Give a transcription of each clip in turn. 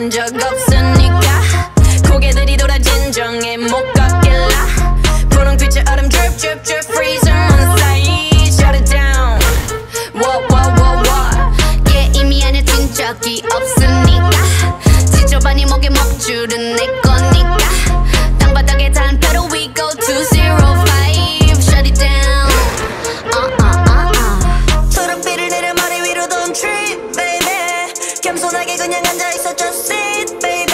해본 적 없으니까 고개들이 돌아 진정해 못 걷길라 분홍 빛의 얼음 drip drip drip freeze on one side shut it down whoa whoa whoa whoa yeah 이미 안에 든 적이 없으니까 지저분이 목에 먹줄은 내꺼 겸손하게 그냥 앉아있어 just sit baby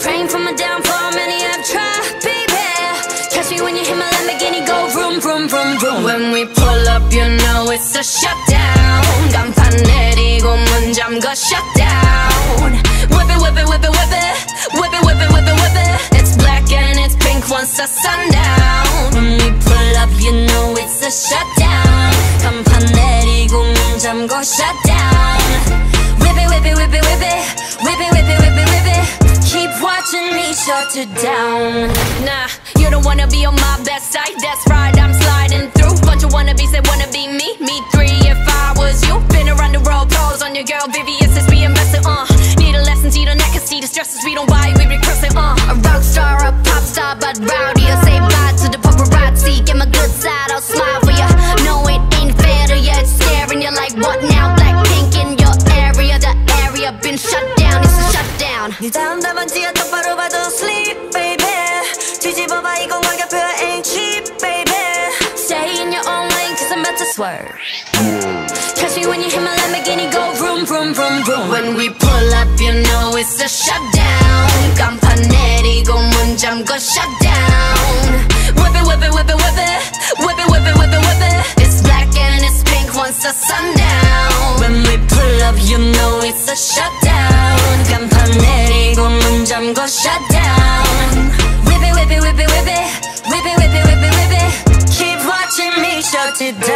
Praying for my downfall, many have tried, baby. Catch me when you hit my Lamborghini, go vroom, vroom, vroom, vroom. When we pull up, you know it's a shutdown. 간판 내리고 문 잠궈 shutdown. Whip it, whip it, whip it, whip it. Whip it, whip it, whip it, whip it. It's black and it's pink once the sundown. When we pull up, you know it's a shutdown. 간판 내리고 문 잠궈 shutdown. Whip it, whip it, whip it, whip it. Keep watching me shut it down. Nah, you don't wanna be on my best side. That's right, 네 다음 답안지가 똑바로 봐도 sleep baby 뒤집어봐 이건 가격표야 ain't cheap baby Stay in your own lane, cause I'm about to swerve. Catch me when you hit my Lamborghini, go vroom, vroom, vroom, vroom. When we pull up, you know it's a shutdown. 간판 내리고 문 잠궈 shutdown. Whip it, whip it, whip it, whip it. Whip it, whip it, whip it, whip it. It's black and it's pink once the sundown. When we pull up, you know it's a shutdown. 간판 내리고 문 잠궈 shutdown. Whip it, whip it, whip it, whip it. Whip it, whip it, whip it, whip it. Keep watching me shut it down.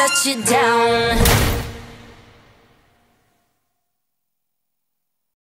shut you down.